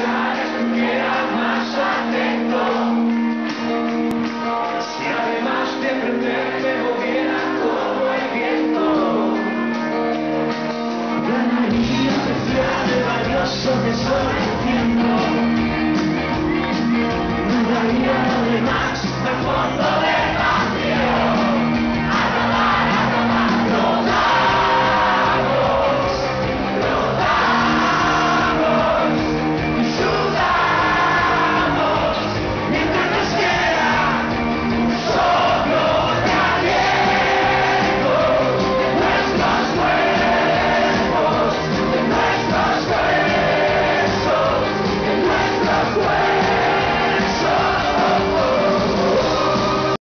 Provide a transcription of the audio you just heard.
extrañas más afecto. Si además de aprender me moviera como el viento, ganaría apreciar el valioso tesoro.